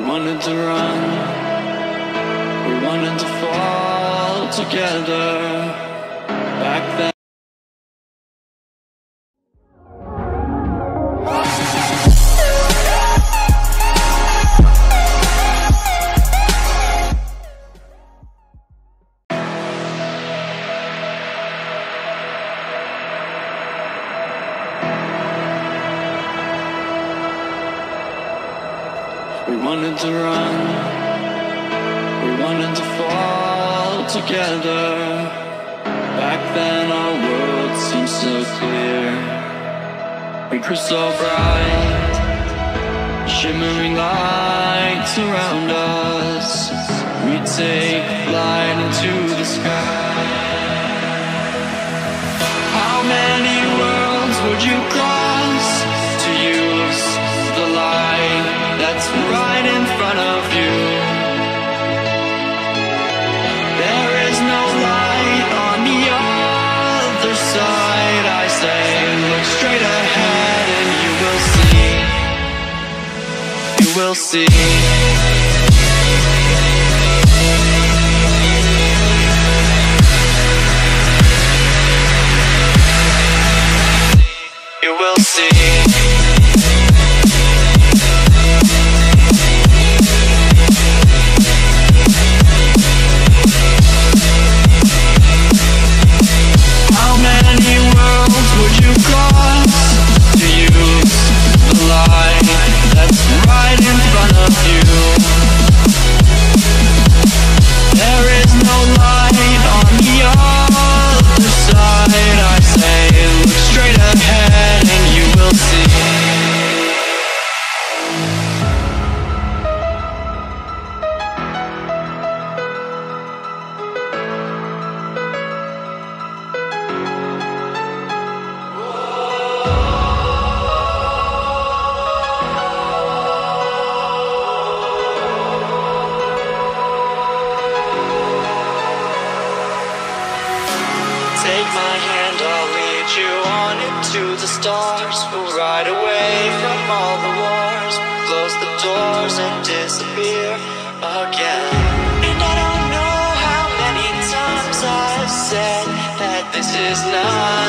wanted to run, we wanted to fall together. Back then. We wanted to run, we wanted to fall together. Back then, our world seemed so clear. We grew so bright, shimmering lights around us. We take flight into the sky. How many worlds would you cross will see. Take my hand, I'll lead you on into the stars. We'll ride away from all the wars. Close the doors and disappear again. And I don't know how many times I've said that this is not